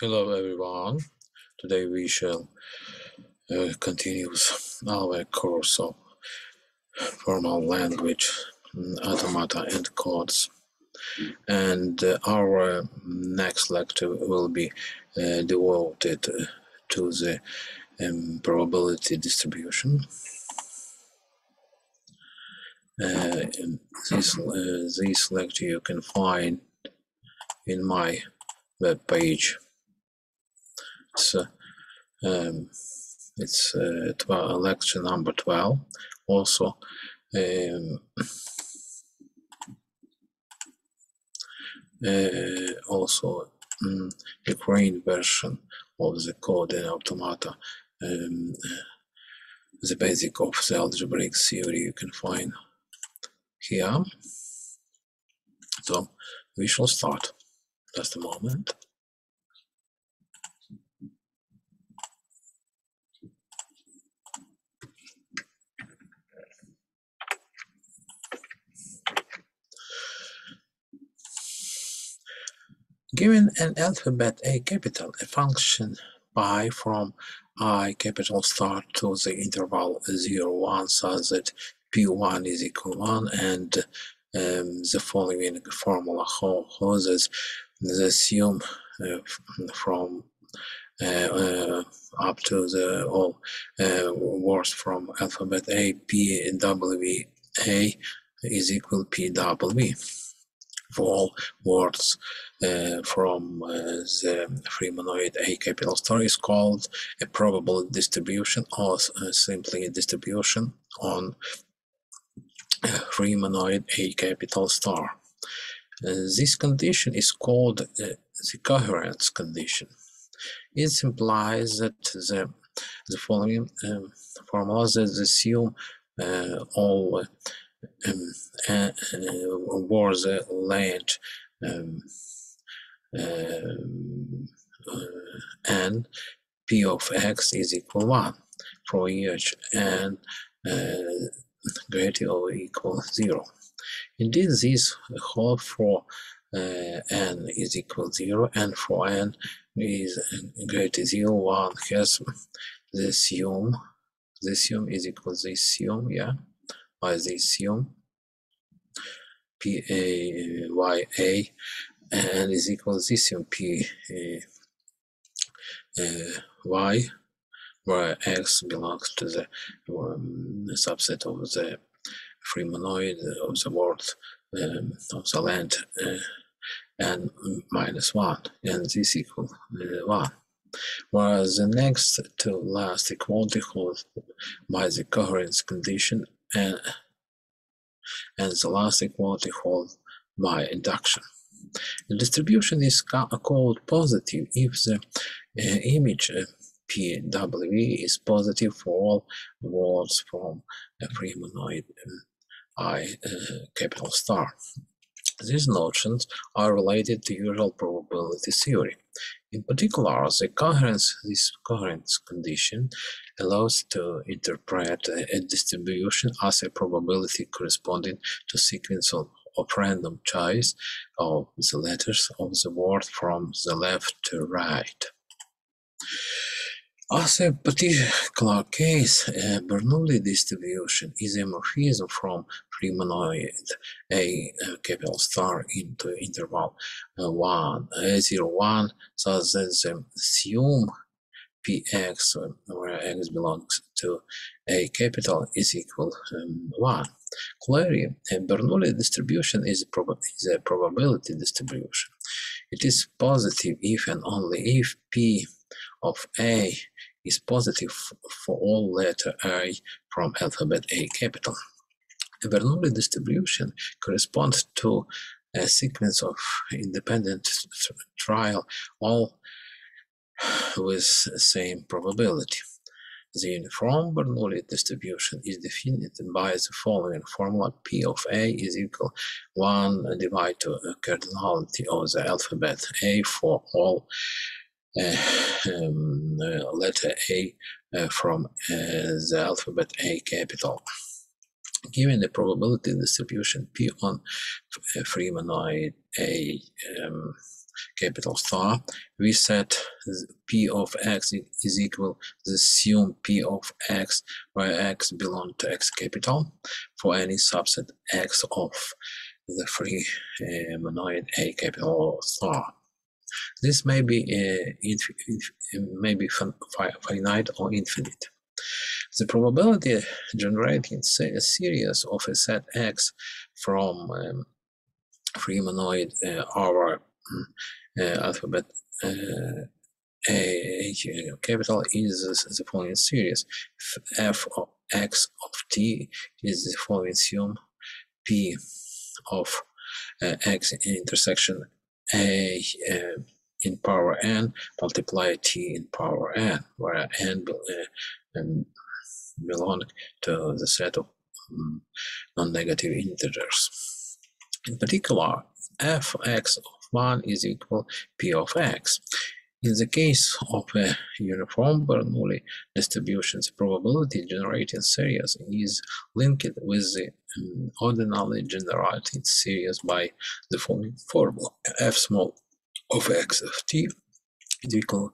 Hello everyone. Today we shall uh, continue our course of formal language, mm, automata and codes. And uh, our next lecture will be uh, devoted to the um, probability distribution. Uh, this, uh, this lecture you can find in my web page it's uh, um, it's uh, 12, lecture number 12 also um, uh, also um, Ukraine version of the code in automata um, the basic of the algebraic theory you can find here. So we shall start. Just a moment Given an alphabet A capital, a function pi from i capital start to the interval 0, 1 such that p1 is equal 1 and um, the following formula holds the assume uh, from uh, uh, up to the all uh, words from alphabet A, P, W, A is equal P, W. For all words from uh, the free monoid A capital star is called a probable distribution or uh, simply a distribution on free monoid A capital star. this condition is called the coherence condition. It implies that the, the following um, formulas assume uh, all um, uh, uh, a large um, uh, and p of x is equal 1 for each n uh, greater or equal 0. Indeed, this holds for uh, n is equal 0 and for n is greater 0, 1 has the sum, the sum is equal to this sum, yeah, by this sum p a y a and is equal to this p uh, y where x belongs to the um, subset of the free monoid of the world um, of the land uh, and minus 1 and this equal uh, 1 whereas the next to last equality holds by the coherence condition and and the last equality holds by induction. The distribution is called positive if the uh, image uh, PW is positive for all words from a free monoid um, I uh, capital star. These notions are related to usual probability theory. In particular, the coherence, this coherence condition allows to interpret a distribution as a probability corresponding to sequence of, of random choice of the letters of the word from the left to right. As a particular case, a Bernoulli distribution is a morphism from free monoid A capital star into interval uh, 1, uh, 0, 1, so that the sum px, where x belongs to a capital, is equal um, 1. Clearly, a Bernoulli distribution is a, is a probability distribution. It is positive if and only if p of A is positive for all letter I from alphabet A capital. A Bernoulli distribution corresponds to a sequence of independent trial, all with the same probability. The uniform Bernoulli distribution is defined by the following formula P of A is equal 1 divided to cardinality of the alphabet A for all um, letter A uh, from uh, the alphabet A capital. Given the probability distribution P on free monoid A um, capital star, we set p of x is equal to assume p of x where x belong to x capital for any subset x of the free uh, monoid A capital star. This may be uh, may be finite or infinite. The probability generating a series of a set X from um, free monoid uh, alphabet uh, a, capital is the following series. F of x of t is the following sum p of uh, x intersection a uh, in power n multiply t in power n, where n uh, um, belong to the set of um, non-negative integers. In particular, f x of 1 is equal p of x. In the case of a uniform Bernoulli distribution, the probability generating series is linked with the um, ordinally generated series by the following formula: f small of x of t is equal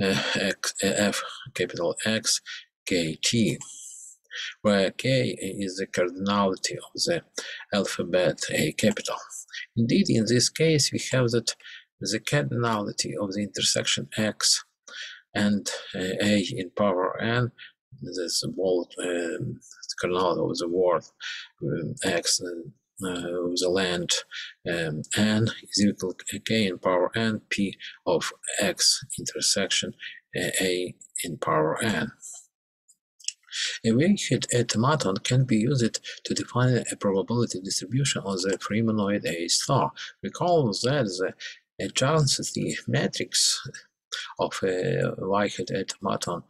uh, x, uh, f capital X kt, where k is the cardinality of the alphabet A capital. Indeed, in this case, we have that the cardinality of the intersection x and uh, a in power n, this bold um, cardinality of the word um, x uh, of the length um, n is equal to k in power n p of x intersection uh, a in power n. A weighted automaton can be used to define a probability distribution of the free monoid A star. Recall that the adjacency matrix of a weighted automaton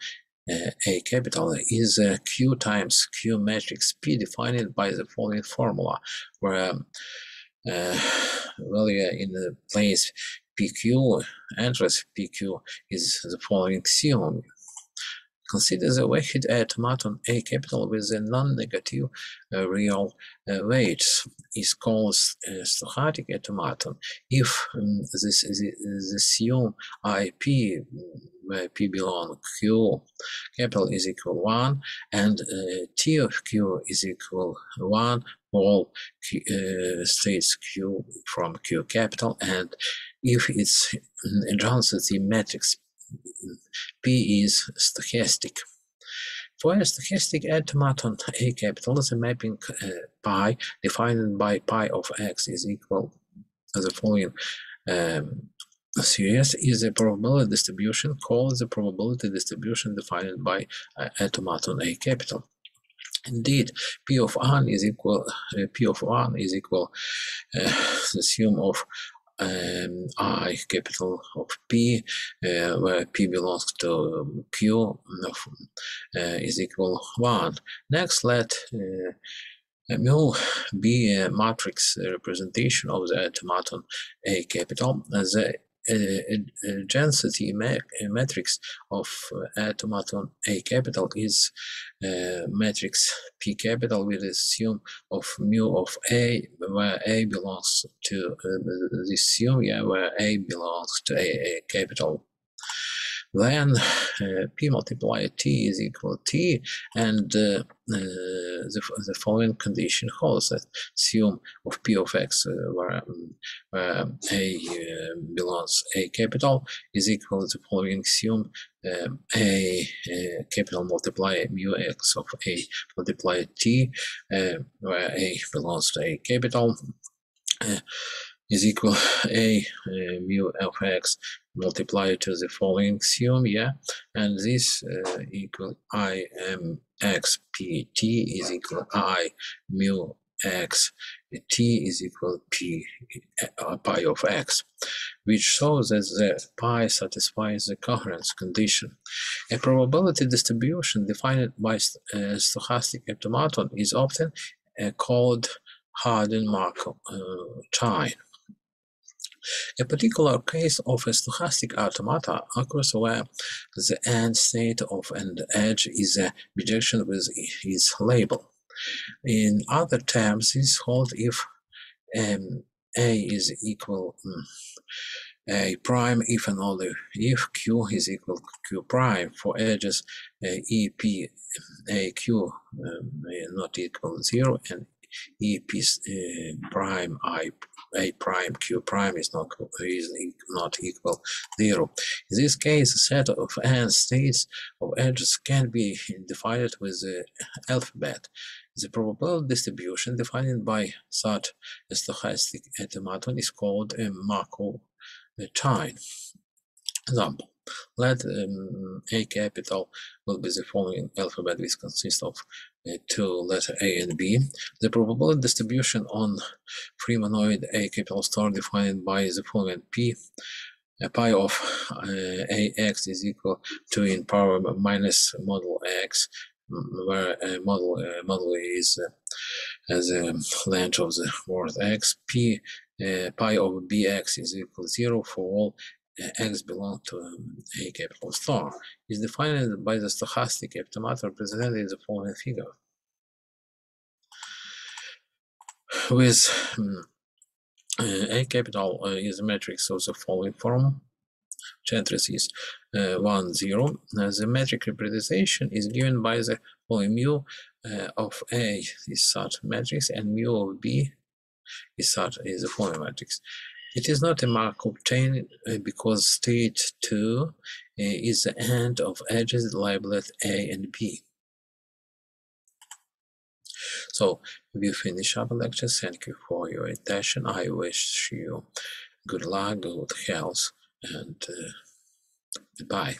uh, A capital is uh, Q times Q matrix P defined by the following formula, where uh, value in the place PQ, address PQ is the following theorem. Consider the weighted automaton A capital with a non-negative uh, real uh, weights is called a stochastic automaton if um, this is the assume IP where P belong Q capital is equal 1 and uh, T of Q is equal 1 all Q, uh, states Q from Q capital. And if its adjacency matrix P is stochastic. For a stochastic automaton, A capital a mapping uh, pi defined by pi of x is equal to the following um, series is a probability distribution called the probability distribution defined by uh, automaton A capital. Indeed, P of 1 is equal, uh, P of 1 is equal uh, the sum of um, I capital of P, uh, where P belongs to Q of, uh, is equal 1. Next, let uh, mu be a matrix representation of the automaton A capital. The density matrix of automaton A capital is matrix P capital with a sum of mu of A, where A belongs to uh, this sum, yeah, where A belongs to A, A capital. Then uh, p multiplied t is equal to t, and uh, uh, the, the following condition holds that sum of p of x, uh, where, um, a uh, belongs a capital, is equal to the following sum um, a, a, capital multiply mu x of a multiply t, uh, where a belongs to a capital is equal a mu of x multiplied to the following sum, yeah, and this uh, equal i m x p t is equal i mu x t is equal p uh, pi of x, which shows that the pi satisfies the coherence condition. A probability distribution defined by uh, stochastic automaton is often uh, called hidden-Markov uh, chain. A particular case of a stochastic automata occurs where the end state of an edge is a bijection with its label. In other terms, this holds if um, A is equal um, a prime if and only if q is equal q prime for edges uh, ep aq um, not equal to zero ep uh, prime i a prime q prime is not is not equal zero. In this case, a set of n states of edges can be divided with the alphabet. The probability distribution defined by such a stochastic automaton is called a Markov chain. Example. Let um, A capital will be the following alphabet which consists of uh, two letter A and B. The probability distribution on free monoid A capital star defined by the following P pi of uh, ax is equal to in power minus model x where a model uh, model is uh, as a length of the word x p uh, pi of bx is equal to zero for all x belong to um, a capital star is defined by the stochastic automata represented in the following figure. With um, a capital uh, is a matrix of the following form matrices uh, 1 0 uh, the metric representation is given by the following mu uh, of a is such matrix and mu of b is such is the following matrix it is not a Markov chain uh, because state 2 uh, is the end of edges labeled a and b. So we finish our lecture thank you for your attention. I wish you good luck good health and uh, goodbye